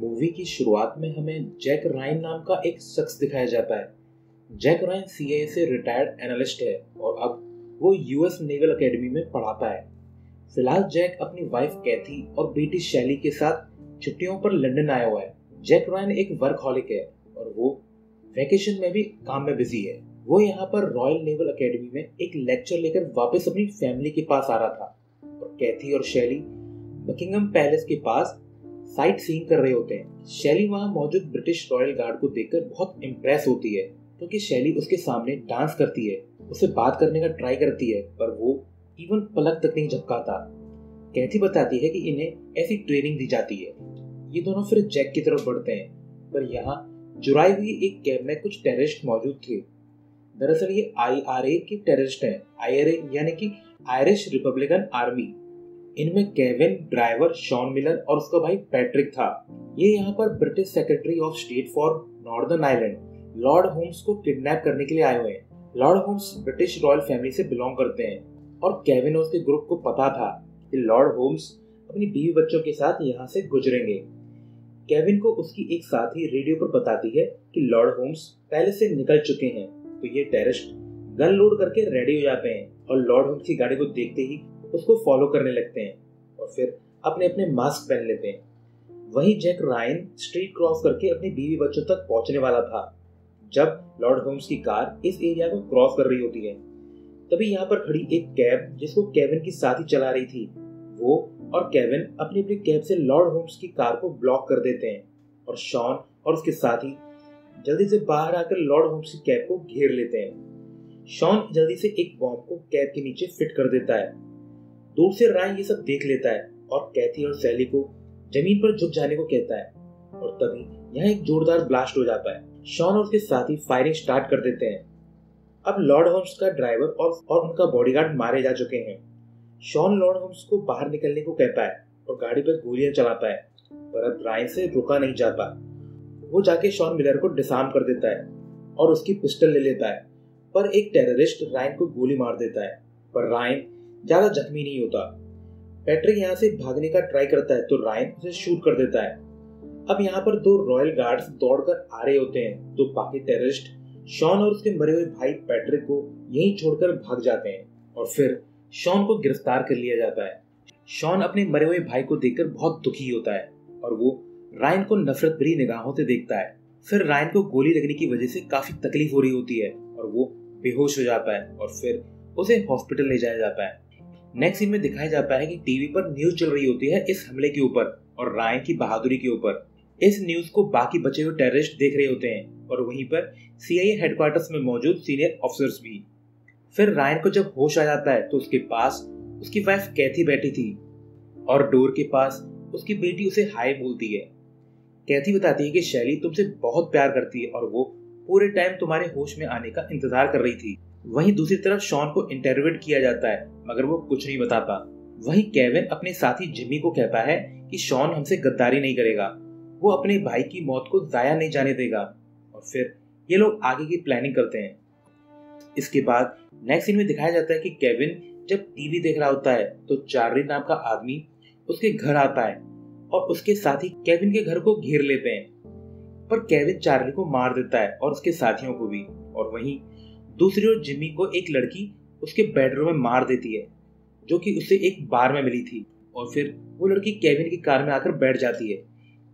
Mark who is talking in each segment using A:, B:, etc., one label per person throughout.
A: Movie की शुरुआत में हमें जैक राइन नाम का एक शख्स दिखाया जाता है। जैक राइन सी से रिटायर्ड एनालिस्ट है और अब वो यूएस नेवल एकेडमी में पढ़ाता है। फ़िलहाल जैक अपनी वाइफ कैथी और बेटी शैली के साथ छुट्टियों पर लंदन आया हुआ है। जैक राइन एक वर्कहॉलिक है और वो वैकेशन में भी काम में बिज़ी है। वो यहाँ पर रॉयल नेवल अकेडमी में एक लेक्चर लेकर वापस अपनी फैमिली के पास आ रहा था और कैथी और शैली बकिंगम पैलेस के पास साइट सीइंग कर रहे होते हैं। शैली वहाँ मौजूद ब्रिटिश रॉयल गार्ड को देखकर बहुत इम्प्रेस होती है, क्योंकि तो शैली उसके सामने डांस करती है, उसे बात करने का ट्राई करती है, पर वो इवन पलक तक नहीं झपकाता। कैथी बताती है कि इन्हें ऐसी ट्रेनिंग दी जाती है। ये दोनों फिर जैक की तरफ़ बढ़ते हैं, पर यहाँ जुराई हुई एक कैब में कुछ टेररिस्ट मौजूद थे। दरअसल ये ए के टेररिस्ट हैं। आई यानी कि आयरिश रिपब्लिकन आर्मी इनमें केविन, ड्राइवर, शॉन मिलर और उसका भाई पैट्रिक था। ये यहाँ पर British secretary of state for Northern Ireland, lord Holmes को किडनैप करने के लिए आए हुए हैं। Lord Holmes British royal family से बिलोंग करते हैं और केविन और उसके ग्रुप को पता था कि लॉर्ड होम्स अपनी बीवी बच्चों के साथ यहाँ से गुजरेंगे। केविन को उसकी एक साथी रेडियो पर बताती है कि लॉर्ड होम्स पहले से निकल चुके हैं तो ये टेररिस्ट गन लोड करके रेडी हो जाते हैं और लॉर्ड होम्स की गाड़ी को देखते ही उसको फॉलो करने लगते हैं और फिर अपने अपने मास्क पहन लेते हैं। वहीं जैक रायन स्ट्रीट क्रॉस करके अपनी बीवी बच्चों तक पहुँचने वाला था, जब लॉर्ड होम्स की कार इस एरिया को क्रॉस कर रही होती है। तभी यहाँ पर खड़ी एक कैब जिसको केविन की साथी चला रही थी, वो और केविन अपनी अपनी कैब से लॉर्ड होम्स की कार को ब्लॉक कर देते हैं और शॉन और उसके साथी जल्दी से बाहर आकर लॉर्ड होम्स की कैब को घेर लेते हैं। शॉन जल्दी से एक बॉम्ब को कैब के नीचे फिट कर देता है। दूर से राय ये सब देख लेता है और कैथी और सैली को ज़मीन पर झुक जाने को कहता है। और तभी यहाँ एक जोरदार ब्लास्ट हो जाता है। शॉन और उसके साथी फायरिंग स्टार्ट कर देते हैं। अब लॉर्ड होम्स का ड्राइवर और और उनका बॉडीगार्ड मारे जा चुके हैं। शॉन लॉर्ड होम्स को बाहर निकलने को कहता है और गाड़ी पर गोलियाँ चलाता है, पर अब राय से रुका नहीं जाता। वो जाके शॉन मिलर को डिसार्म कर देता है और उसकी पिस्टल ले लेता है, पर एक टेररिस्ट रायन को गोली मार देता है। पर रायन ज़्यादा जख्मी नहीं होता। पैट्रिक यहाँ से भागने का ट्राई करता है तो रायन उसे शूट कर देता है। अब यहाँ पर दो रॉयल गार्ड्स दौड़कर आ रहे होते हैं तो बाकी टेररिस्ट। शॉन और उसके मरे हुए भाई पैट्रिक को यहीं छोड़कर भाग जाते हैं, और फिर शॉन को गिरफ़्तार कर लिया जाता है। शॉन अपने मरे हुए भाई को देखकर बहुत दुखी होता है, और वो रायन को नफरत भरी निगाहों से देखता है। फिर रायन को गोली लगने की वजह से काफ़ी तकलीफ़ हो रही होती है, और वो बेहोश हो जाता है, और फिर उसे हॉस्पिटल ले जाया जाता है। नेक्स्ट सीन में दिखाया जाता है कि टीवी पर न्यूज़ चल रही होती है इस हमले के ऊपर और रायन की बहादुरी के ऊपर। इस न्यूज़ को बाकी बचे हुए टेररिस्ट देख रहे होते हैं और वहीं पर सीआईए हेडक्वार्टर्स में मौजूद सीनियर ऑफिसर्स भी। फिर रायन को जब होश आ जाता है तो उसके पास उसकी वाइफ कैथी बैठी थी और डोर के पास उसकी बेटी उसे हाय बोलती है। कैथी बताती है कि शैली तुमसे बहुत प्यार करती है और वो पूरे टाइम तुम्हारे होश में आने का इंतज़ार कर रही थी। वहीं दूसरी तरफ़ शॉन को इंटरवेट किया जाता है, मगर वो कुछ नहीं बताता। वहीं केविन अपने साथी जिमी को कहता है कि शॉन हमसे गद्दारी नहीं करेगा। वो अपने भाई की मौत को जाया नहीं जाने देगा। और फिर ये लोग आगे की प्लानिंग करते हैं। इसके बाद नेक्स्ट सीन में दिखाया जाता है कि केविन जब टीवी देख रहा होता है तो चार्ली नाम का आदमी उसके घर आता है और उसके साथी केविन के घर को घेर लेते हैं। पर केविन चार्ली को मार देता है और उसके साथियों को भी। और वहीं दूसरी ओर जिम्मी को एक लड़की उसके बेडरूम में मार देती है, जो कि उसे एक बार में मिली थी। और फिर वो लड़की केविन की कार में आकर बैठ जाती है।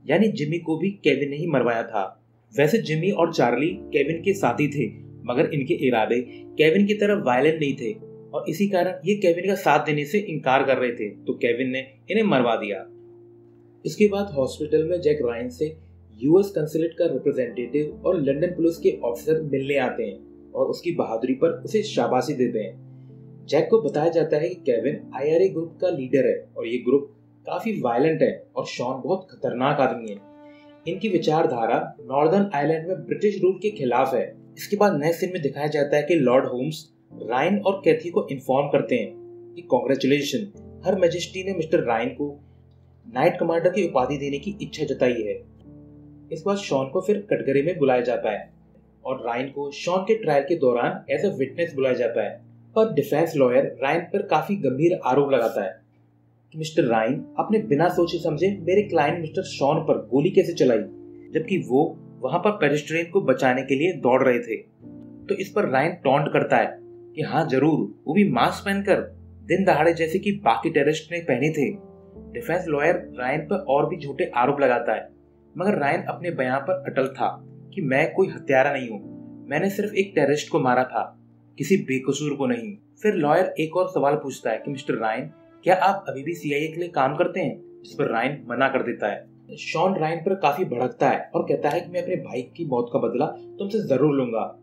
A: यानी जिम्मी को भी केविन ने ही मरवाया था। वैसे जिम्मी और चार्ली केविन के साथी थे, मगर इनके इरादे केविन की तरफ़ वायलेंट नहीं थे। और इसी कारण ये केविन का साथ देने से इनकार कर रहे थे तो केविन ने इन्हें मरवा दिया। इसके बाद हॉस्पिटल में जैक रायन से यूएस कंसुलेट का रिप्रेजेंटेटिव और लंदन पुलिस के ऑफिसर मिलने आते हैं। और उसकी बहादुरी पर उसे शाबाशी देते हैं। जैक को बताया जाता है कि केविन आईआरए ग्रुप का लीडर है और ये ग्रुप काफ़ी वायलेंट है और शॉन बहुत खतरनाक आदमी है। इनकी विचारधारा नॉर्दर्न आइलैंड में ब्रिटिश रूल के खिलाफ है। इसके बाद नेक्स्ट सीन में दिखाया जाता है कि लॉर्ड होम्स रायन और कैथी को इन्फॉर्म करते हैं कि कॉन्ग्रेचुलेशन हर मैजिस्ट्री ने मिस्टर रायन को नाइट कमांडर की उपाधि देने की इच्छा जताई है। इस बार शॉन को फिर कटघरे में बुलाया जाता है। और रायन को शॉन के ट्रायल के दौरान एज अ विटनेस बुलाया जाता है। पर डिफेंस लॉयर रायन पर काफ़ी गंभीर आरोप लगाता है कि मिस्टर राइन अपने बिना सोचे समझे मेरे क्लाइंट मिस्टर शॉन पर गोली कैसे चलाई, जबकि वो वहाँ पर पेडिस्ट्रियन को बचाने के लिए दौड़ रहे थे। तो इस पर राइन टॉन्ट करता है कि हाँ ज़रूर, वो भी मास्क पहनकर दिन दहाड़े जैसे कि बाकी टेररिस्ट ने पहने थे। डिफेंस लॉयर रायन पर और भी झूठे आरोप लगाता है, मगर रायन अपने बयान पर अटल था। कि मैं कोई हत्यारा नहीं हूँ। मैंने सिर्फ़ एक टेररिस्ट को मारा था। किसी बेकसूर को नहीं। फिर लॉयर एक और सवाल पूछता है कि, मिस्टर रायन क्या आप अभी भी सीआईए के लिए काम करते हैं? जिस पर रायन मना कर देता है। शॉन रायन पर काफ़ी भड़कता है और कहता है कि, मैं अपने भाई की मौत का बदला तुमसे ज़रूर लूँगा।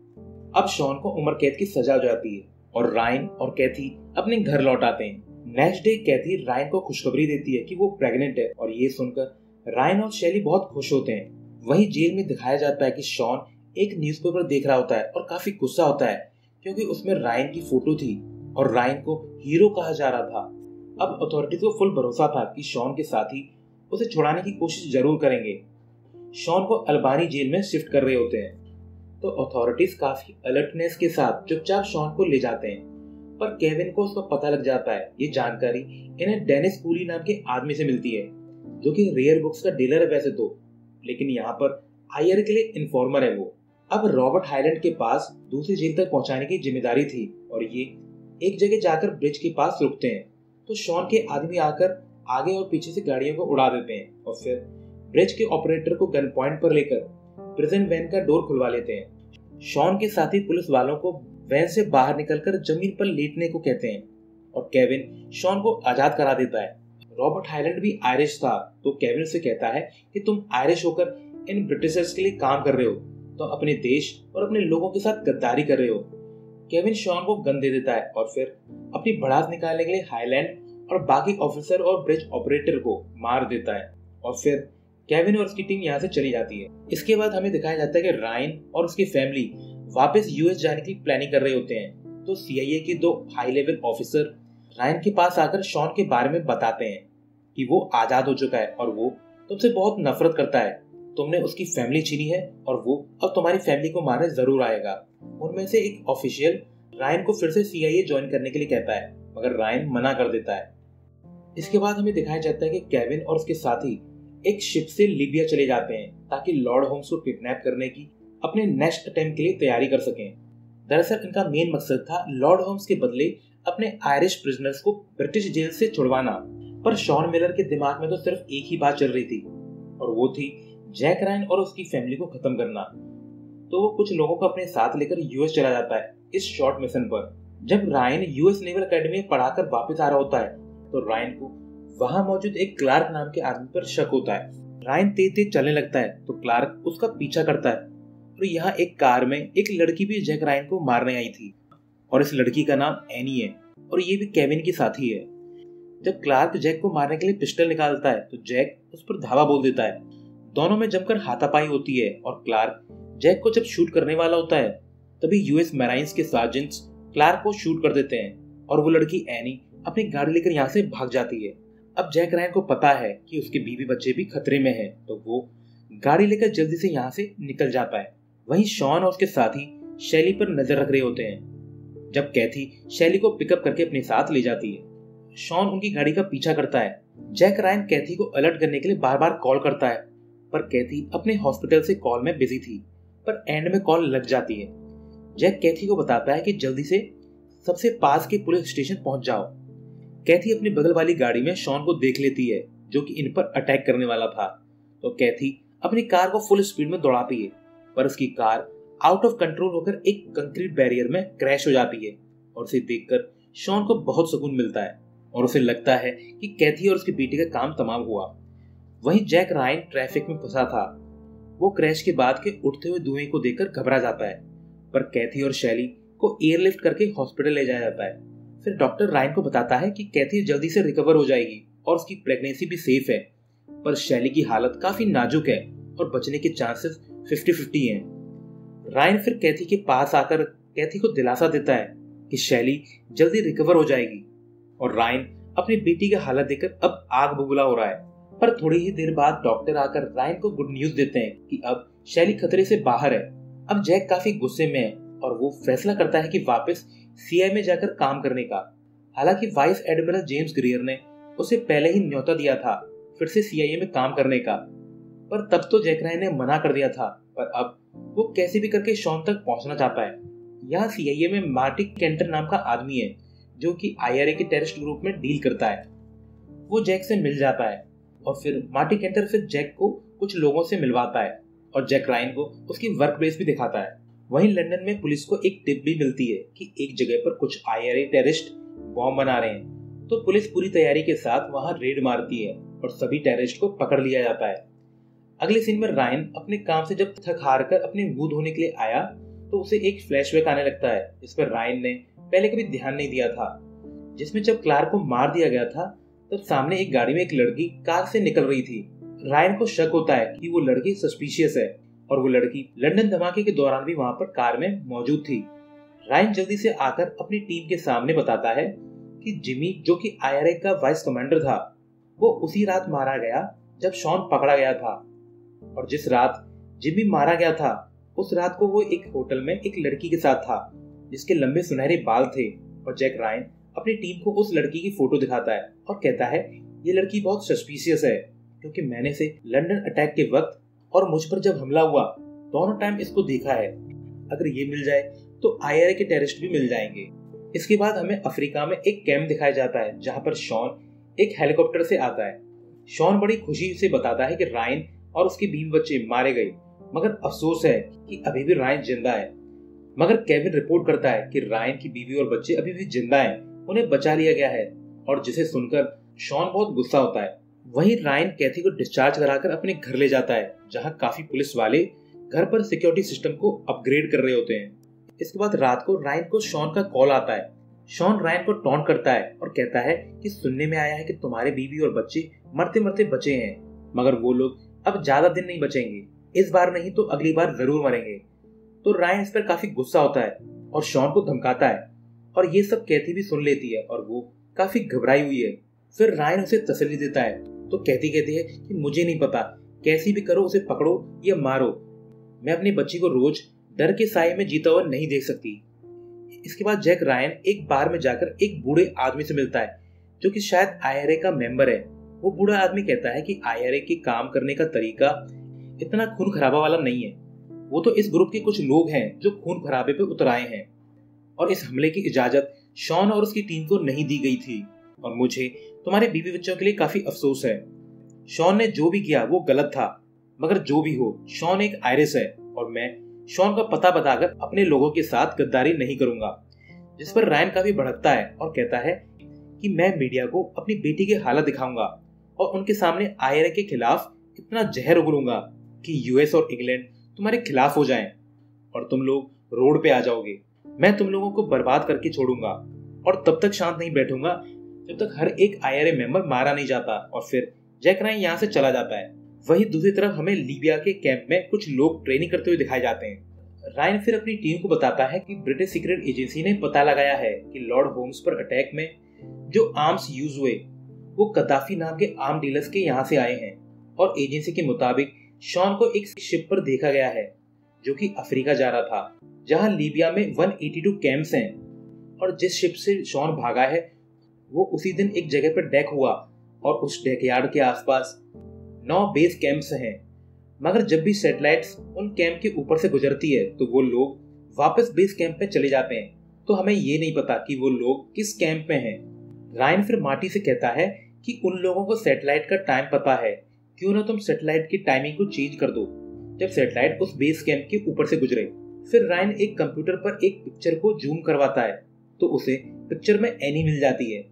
A: अब शॉन को उम्र कैद की सजा हो जाती है और रायन और कैथी अपने घर लौट आते हैं। नेक्स्ट डे कैथी रायन को खुशखबरी देती है कि वो प्रेग्नेंट है और ये सुनकर रायन और शैली बहुत खुश होते हैं। वहीं जेल में दिखाया जाता है कि शॉन एक न्यूज़पेपर देख रहा होता है और काफ़ी गुस्सा होता है, क्योंकि उसमें रायन की फ़ोटो थी और रायन को हीरो कहा जा रहा था। अब अथॉरिटीज को फुल भरोसा था कि शॉन के साथी उसे छुड़ाने की कोशिश ज़रूर करेंगे। शॉन को अल्बानी जेल में शिफ्ट कर रहे होते हैं। तो अथॉरिटीज काफ़ी अलर्टनेस के साथ चुपचाप शॉन को ले जाते हैं। पर केविन को उसका पता लग जाता है। ये जानकारी इन्हें डेनिस पूरी नाम के आदमी से मिलती है, जो कि रेयर बुक्स का डीलर है वैसे तो। लेकिन यहाँ पर आयर के लिए इन्फॉर्मर है वो। अब रॉबर्ट हाईलैंड के पास दूसरी जेल तक पहुँचाने की ज़िम्मेदारी थी और ये एक जगह जाकर ब्रिज के पास रुकते हैं। तो शॉन के आदमी आकर आगे और पीछे से गाड़ियों को उड़ा देते हैं और फिर ब्रिज के ऑपरेटर को गन पॉइंट पर लेकर प्रिजन वैन का डोर खुलवा लेते हैं। शॉन के साथी पुलिस वालों को वैन से बाहर निकलकर ज़मीन पर लेटने को कहते हैं और केविन शॉन को आज़ाद करा देता है। रॉबर्ट हाईलैंड भी आयरिश था तो केविन से कहता है कि तुम आयरिश होकर इन ब्रिटिशर्स के लिए काम कर रहे हो तो अपने देश और अपने लोगों के साथ गद्दारी कर रहे हो। केविन शॉन को गन दे देता है और फिर अपनी बढ़ात निकालने के लिए हाईलैंड और बाकी ऑफिसर और ब्रिज ऑपरेटर को मार देता है और फिर केविन और उसकी टीम यहाँ से चली जाती है। इसके बाद हमें दिखाया जाता है कि रायन और उसकी फैमिली वापस यूएस जाने की प्लानिंग कर रहे होते हैं। तो सीआईए के दो हाई लेवल ऑफिसर रायन के पास आकर शॉन के बारे में बताते हैं कि वो आज़ाद हो चुका है और वो तुमसे बहुत नफरत करता है। तुमने उसकी फैमिली छीनी है और वो अब तुम्हारी फैमिली को मारने ज़रूर आएगा। उनमें से एक ऑफिशियल रायन को फिर से सीआईए ज्वाइन करने के लिए कहता है, मगर रायन मना कर देता है। इसके बाद हमें दिखाया जाता है कि केविन और उसके साथी एक शिप से लीबिया चले जाते हैं, ताकि लॉर्ड होम्स को किडनैप करने की अपने नेक्स्ट अटेम्प्ट के लिए तैयारी कर सकें। दरअसल इनका मेन मकसद था लॉर्ड होम्स के बदले अपने आयरिश प्रिजनर्स को ब्रिटिश जेल से छुड़वाना। पर शॉन मिलर के दिमाग में तो सिर्फ़ एक ही बात चल रही थी, और वो थी जैक रायन और उसकी फैमिली को खत्म करना। तो वो कुछ लोगों को अपने साथ लेकर यूएस चला जाता है इस शॉर्ट मिशन पर। जब रायन यूएस नेवल अकेडमी में पढ़ाकर वापस आ रहा होता है तो रायन को वहाँ मौजूद एक क्लार्क नाम के आदमी पर शक होता है। रायन तेज तेज चलने लगता है तो क्लार्क उसका पीछा करता है। तो यहाँ एक कार में एक लड़की भी जैक रायन को मारने आई थी। और इस लड़की का नाम एनी है। और ये भी केविन की साथी है। जब क्लार्क जैक को मारने के लिए पिस्टल निकालता है तो जैक उस पर धावा बोल देता है। दोनों में जमकर हाथापाई होती है और क्लार्क जैक को जब शूट करने वाला होता है तभी यूएस मैराइंस के सार्जेंट्स क्लार्क को शूट कर देते हैं और वो लड़की एनी अपनी गाड़ी लेकर यहाँ से भाग जाती है। अब जैक रायन को पता है कि उसके बीवी बच्चे भी खतरे में हैं, तो वो गाड़ी लेकर जल्दी से यहाँ से निकल जाता है वहीं शॉन और उसके साथी शैली पर नज़र रख रहे होते हैं। जब कैथी शैली को पिकअप करके अपने साथ ले जाती है। शॉन उनकी गाड़ी का पीछा करता है। जैक रायन कैथी को अलर्ट करने के लिए बार बार कॉल करता है। पर कैथी अपने हॉस्पिटल से कॉल में बिज़ी थी, पर एंड में कॉल लग जाती है। जैक कैथी को बताता है कि जल्दी से सबसे पास के पुलिस स्टेशन पहुँच जाओ। कैथी अपनी बगल वाली गाड़ी में शॉन को देख लेती है, जो कि इन पर अटैक करने वाला था। तो कैथी अपनी कार को फुल स्पीड में दौड़ाती है, पर उसकी कार आउट ऑफ़ कंट्रोल होकर एक कंक्रीट बैरियर में क्रैश हो जाती है। और उसे देखकर शॉन को बहुत सुकून मिलता है और उसे लगता है कि कैथी और उसकी बेटी का काम तमाम हुआ। वहीं जैक रायन ट्रैफ़िक में फंसा था। वो क्रैश के बाद के उठते हुए धुएँ को देखकर घबरा जाता है। पर कैथी और शैली को एयरलिफ्ट करके हॉस्पिटल ले जाया जाता है। फिर डॉक्टर रायन को बताता है कि कैथी जल्दी से रिकवर हो जाएगी और उसकी प्रेगनेंसी भी सेफ़ है। पर शैली की हालत काफ़ी नाजुक है और बचने के चांसेस फिफ्टी फिफ्टी है। रायन फिर कैथी के पास आकर कैथी को दिलासा देता है कि शैली जल्दी रिकवर हो जाएगी। और रायन अपनी बेटी की हालत देखकर अब आग बबूला हो रहा है। पर थोड़ी ही देर बाद डॉक्टर आकर रायन को गुड न्यूज़ देते हैं कि अब शैली खतरे से बाहर है। अब जैक काफ़ी गुस्से में है और वो फैसला करता है कि वापस सीआई में जाकर काम करने का। हालाँकि वाइस एडमिरल जेम्स ग्रियर ने उसे पहले ही न्योता दिया था, फिर से सीआईए में काम करने का। पर तब तो जैक रायन ने मना कर दिया था, पर अब वो कैसे भी करके शॉन तक पहुँचना चाहता है। यहाँ सीआईए में मार्टिक केंटर नाम का आदमी है, जो कि आईआरए के टेररिस्ट ग्रुप में डील करता है। वो जैक से मिल जाता है, और फिर मार्टिक केंटर फिर जैक को कुछ लोगों से मिलवाता है, और जैक रायन को उसकी वर्क प्लेस भी दिखाता है। वहीं लंदन में पुलिस को एक टिप भी मिलती है कि एक जगह पर कुछ आईआरए टेररिस्ट बॉम्ब बना रहे हैं। तो पुलिस पूरी तैयारी के साथ वहाँ रेड मारती है, और सभी टेररिस्ट को पकड़ लिया जाता है। अगले सीन में रायन अपने काम से जब थक हार कर अपने मुँह धोने के लिए आया तो उसे एक फ्लैशबैक आने लगता है, जिस पर रायन ने पहले कभी ध्यान नहीं दिया था। जिसमें जब क्लार्क को मार दिया गया था, तब सामने एक गाड़ी में एक लड़की कार से निकल रही थी। रायन को शक होता है कि वो लड़की सस्पिशियस है, और वो लड़की लंदन धमाके के दौरान भी वहाँ पर कार में मौजूद थी। रायन जल्दी से आकर अपनी टीम के सामने बताता है कि जिमी जो कि आईआरए का वाइस कमांडर था, वो उसी रात मारा गया, जब शॉन पकड़ा गया था। और जिस रात जिमी मारा गया था, उस रात को वो एक होटल में एक लड़की के साथ था, जिसके लंबे सुनहरे बाल थे और जैक रायन अपनी टीम को उस लड़की की फ़ोटो दिखाता है और कहता है, ये लड़की बहुत सस्पिशियस है, क्योंकि मैंने से लंदन अटैक के वक्त और मुझ पर जब हमला हुआ, दोनों टाइम इसको देखा है। अगर ये मिल जाए तो आईआरए के टेररिस्ट भी मिल जाएँगे। इसके बाद हमें अफ्रीका में एक कैंप दिखाया जाता है, जहाँ पर शॉन एक हेलीकॉप्टर से आता है। शॉन बड़ी खुशी से बताता है कि रायन और उसके बीवी बच्चे मारे गए मगर अफसोस है कि अभी भी रायन ज़िंदा है। मगर केविन रिपोर्ट करता है कि रायन की बीवी और बच्चे अभी भी ज़िंदा हैं, उन्हें बचा लिया गया है। और जिसे सुनकर शॉन बहुत गुस्सा होता है। वहीं रायन कैथी को डिस्चार्ज कराकर अपने घर ले जाता है, जहाँ काफ़ी पुलिस वाले घर पर सिक्योरिटी सिस्टम को अपग्रेड कर रहे होते हैं। इसके बाद रात को रायन को शॉन का कॉल आता है। शॉन रायन को टॉन्ट करता है और कहता है कि सुनने में आया है कि तुम्हारे बीवी और बच्चे मरते मरते बचे हैं। मगर वो लोग अब ज़्यादा दिन नहीं बचेंगे। इस बार नहीं तो अगली बार ज़रूर मरेंगे। तो रायन इस पर काफ़ी गुस्सा होता है और शॉन को धमकाता है। और ये सब कहती भी सुन लेती है और वो काफ़ी घबराई हुई है। फिर रायन उसे तसली देता है। तो कहती कहती है कि मुझे नहीं पता। कैसी भी करो, उसे पकड़ो या मारो। मैं अपनी बच्ची को रोज डर के साय में जीता हुआ नहीं देख सकती। इसके बाद जैक रायन एक बार में जाकर एक बूढ़े आदमी से मिलता है, जो कि शायद आईआरए का मेंबर है। वो बूढ़ा आदमी कहता है कि आईआरए के काम करने का तरीका इतना खून खराबा वाला नहीं है। वो तो इस ग्रुप के कुछ लोग हैं जो खून खराबे पे उतर आए हैं। और इस हमले की इजाज़त शॉन और उसकी टीम को नहीं दी गई थी। और मुझे तुम्हारे बीवी बच्चों के लिए काफ़ी अफसोस है। शॉन ने जो भी किया, वो गलत था। मगर जो भी हो, शॉन एक आयरिस है और मैं शॉन का पता बताकर अपने लोगों के साथ गद्दारी नहीं करूँगा। जिस पर रायन काफ़ी भड़कता है और कहता है कि मैं मीडिया को अपनी बेटी की हालत दिखाऊँगा। और उनके सामने आयरे के खिलाफ इतना जहर उगलूँगा कि यूएस और इंग्लैंड तुम्हारे खिलाफ हो जाएँ और तुम लोग रोड पे आ जाओगे। मैं तुम लोगों को बर्बाद करके छोड़ूँगा और तब तक शांत नहीं बैठूँगा जब तक हर एक आईआरए मेंबर मारा नहीं जाता और फिर जैक राय यहाँ से चला जाता है। वही दूसरी तरफ़ हमें लीबिया के कैंप में कुछ लोग ट्रेनिंग करते हुए दिखाए जाते हैं। रायन फिर अपनी टीम को बताता है कि ब्रिटिश सीक्रेट एजेंसी ने पता लगाया है कि लॉर्ड होम्स पर अटैक में जो आर्म्स यूज़ हुए वो कदाफी नाम के आर्म डीलर्स के यहाँ से आए हैं और एजेंसी के मुताबिक शॉन को एक शिप पर देखा गया है, जो कि अफ्रीका जा रहा था, जहाँ लीबिया में 182 कैंप्स हैं। और जिस शिप से शॉन भागा है, वो उसी दिन एक जगह पर डेक हुआ और उस डेकयार्ड के आसपास नौ बेस कैंप्स हैं। मगर जब भी सेटेलाइट्स उन कैंप के ऊपर से गुजरती है तो वो लोग वापस बेस कैंप पे चले जाते हैं। तो हमें ये नहीं पता कि वो लोग किस कैंप में हैं। रायन फिर मार्टी से कहता है कि उन लोगों को सेटेलाइट का टाइम पता है। क्यों ना तुम सेटेलाइट की टाइमिंग को चेंज कर दो। जब सेटेलाइट उस बेस कैंप के ऊपर से गुजरे, फिर रायन एक कंप्यूटर पर एक पिक्चर को जूम करवाता है तो उसे पिक्चर में एनी मिल जाती है।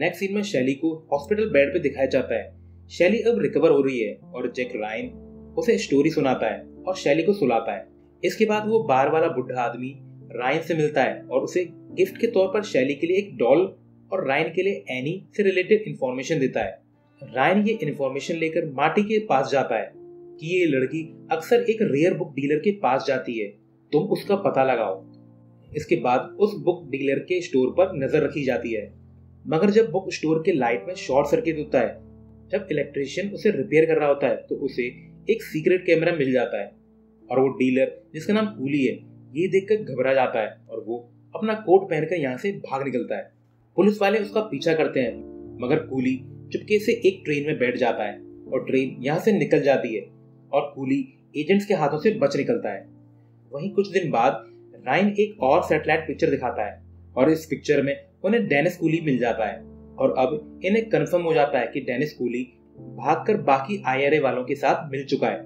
A: नेक्स्ट सीन में शैली को हॉस्पिटल बेड पे दिखाया जाता है। शैली अब रिकवर हो रही है और जैक रायन उसे स्टोरी सुनाता है और शैली को सुलाता है। इसके बाद वो बार वाला बुढ़ा आदमी रायन से मिलता है और उसे गिफ्ट के तौर पर शैली के लिए एक डॉल और रायन के लिए एनी से रिलेटेड इंफॉर्मेशन देता है। रायन ये इन्फॉर्मेशन लेकर मार्टी के पास जाता है कि ये लड़की अक्सर एक रेयर बुक डीलर के पास जाती है। तुम उसका पता लगाओ। इसके बाद उस बुक डीलर के स्टोर पर नज़र रखी जाती है। मगर जब बुक स्टोर के लाइट में शॉर्ट सर्किट होता है, जब इलेक्ट्रिशियन उसे रिपेयर कर रहा होता है तो उसे एक सीक्रेट कैमरा मिल जाता है। और वो डीलर जिसका नाम कूली है, ये देखकर घबरा जाता है और वो अपना कोट पहनकर यहाँ से भाग निकलता है। पुलिस वाले उसका पीछा करते हैं मगर कूली चुपके से एक ट्रेन में बैठ जाता है और ट्रेन यहाँ से निकल जाती है और कूली एजेंट्स के हाथों से बच निकलता है। वहीं कुछ दिन बाद राइन एक और सैटेलाइट पिक्चर दिखाता है और इस पिक्चर में उन्हें डेनिस कूली मिल जाता है और अब इन्हें कंफर्म हो जाता है कि डेनिस कूली भागकर बाकी आईआरए वालों के साथ मिल चुका है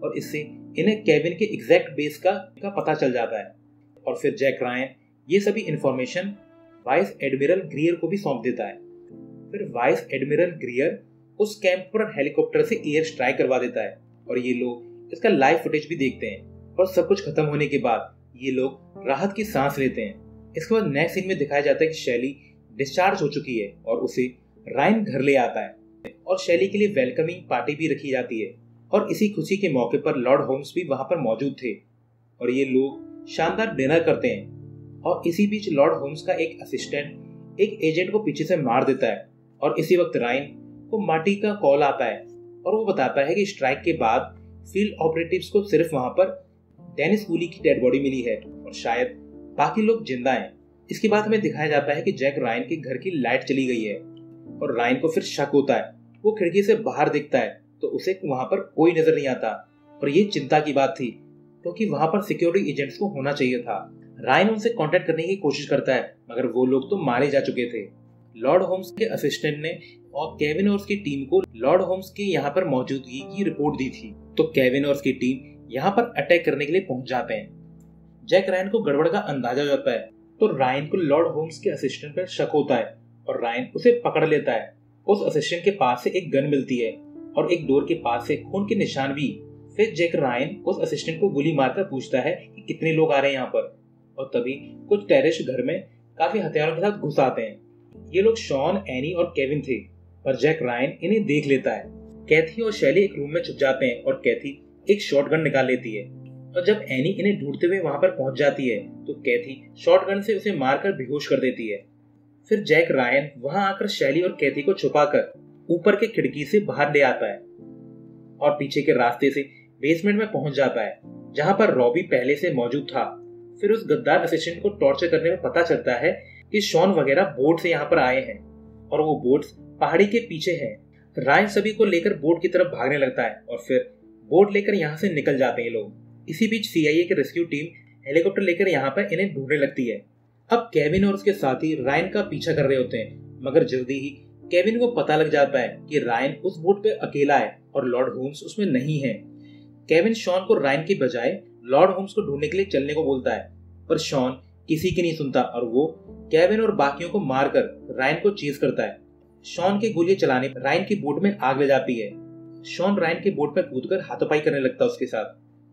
A: और इससे इन्हें केविन के एग्जैक्ट बेस का, का पता चल जाता है। और फिर जैक रायन ये सभी इंफॉर्मेशन वाइस एडमिरल ग्रियर को भी सौंप देता है। फिर वाइस एडमिरल ग्रियर उस कैंप पर हेलीकॉप्टर से एयर स्ट्राइक करवा देता है और ये लोग इसका लाइव फुटेज भी देखते हैं और सब कुछ खत्म होने के बाद ये लोग राहत की सांस लेते हैं। इसके बाद नेक्स्ट सीन में दिखाया जाता है कि शैली डिस्चार्ज हो चुकी है और उसे रायन घर ले आता है और शैली के लिए वेलकमिंग पार्टी भी रखी जाती है और इसी खुशी के मौके पर लॉर्ड होम्स भी वहाँ पर मौजूद थे और ये लोग शानदार डिनर करते हैं। और इसी बीच लॉर्ड होम्स का एक असिस्टेंट, एक एजेंट को पीछे से मार देता है। और इसी वक्त राइन को मार्टी का कॉल आता है और वो बताता है कि स्ट्राइक के बाद फ़ील्ड ऑपरेटिव्स को सिर्फ़ वहाँ पर डेनिस कूली की डेड बॉडी मिली है और शायद बाकी लोग ज़िंदा हैं। इसके बाद हमें दिखाया जाता है कि जैक रायन के घर की लाइट चली गई है और रायन को फिर शक होता है। वो खिड़की से बाहर दिखता है तो उसे वहाँ पर कोई नज़र नहीं आता। और ये चिंता की बात थी, क्योंकि तो वहाँ पर सिक्योरिटी एजेंट्स को होना चाहिए था। रायन उनसे कांटेक्ट करने की कोशिश करता है, मगर वो लोग तो मारे जा चुके थे। लॉर्ड होम्स के असिस्टेंट ने और केविन और उसकी टीम को लॉर्ड होम्स के यहाँ पर मौजूदगी की रिपोर्ट दी थी। तो केविन और उसकी टीम यहाँ पर अटैक करने के लिए पहुँच जाते हैं। जैक रायन को गड़बड़ का अंदाज़ा हो जाता है। तो रायन को लॉर्ड होम्स के असिस्टेंट पर शक होता है और रायन उसे पकड़ लेता है। उस असिस्टेंट के पास से एक गन मिलती है और एक डोर के पास से खून के निशान भी। फिर जैक रायन उस असिस्टेंट को गोली मारकर पूछता है कि कितने लोग आ रहे हैं यहाँ पर। और तभी कुछ टेरिस्ट घर में काफ़ी हथियारों के साथ घुस आते हैं। ये लोग शॉन, एनी और केविन थे, पर जैक रायन इन्हें देख लेता है। कैथी और शैली एक रूम में छुप जाते हैं और कैथी एक शॉटगन निकाल लेती है। और जब एनी इन्हें ढूंढते हुए वहाँ पर पहुँच जाती है तो कैथी शॉटगन से उसे मारकर बेहोश कर देती है। फिर जैक रायन वहाँ आकर शैली और कैथी को छुपाकर ऊपर के खिड़की से बाहर ले आता है और पीछे के रास्ते से बेसमेंट में पहुँच जाता है, जहाँ पर रॉबी पहले से मौजूद था। फिर उस गद्दार असिस्टेंट को टॉर्चर करने में पता चलता है कि शॉन वगैरह बोट से यहाँ पर आए हैं और वो बोट पहाड़ी के पीछे है। रायन सभी को लेकर बोट की तरफ़ भागने लगता है और फिर बोट लेकर यहाँ से निकल जाते हैं लोग। इसी बीच सीआईए की रेस्क्यू टीम हेलीकॉप्टर लेकर यहाँ पर इन्हें ढूँढने लगती है। अब केविन और उसके साथी रायन का पीछा कर रहे होते हैं, मगर जल्दी ही केविन को पता लग जाता है कि रायन उस बोट पे अकेला है और लॉर्ड होम्स उसमें नहीं है। केविन शॉन को रायन की बजाय लॉर्ड होम्स को ढूँढने के लिए चलने को बोलता है, पर शॉन किसी की नहीं सुनता और वो केविन और बाकियों को मारकर रायन को चीज़ करता है। शॉन के गोलियाँ चलाने पर रायन की बोट में आग ले जाती है। शॉन रायन के बोट पर कूदकर हाथापाई करने लगता है उसके साथ,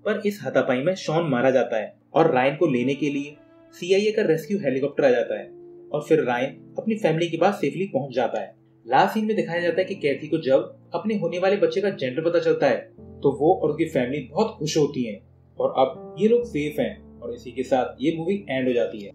A: पर इस हाथापाई में शॉन मारा जाता है और रायन को लेने के लिए सीआईए का रेस्क्यू हेलीकॉप्टर आ जाता है और फिर रायन अपनी फैमिली के पास सेफली पहुँच जाता है। लास्ट सीन में दिखाया जाता है कि कैथी को जब अपने होने वाले बच्चे का जेंडर पता चलता है तो वो और उसकी फैमिली बहुत खुश होती है। और अब ये लोग सेफ़ हैं और इसी के साथ ये मूवी एंड हो जाती है।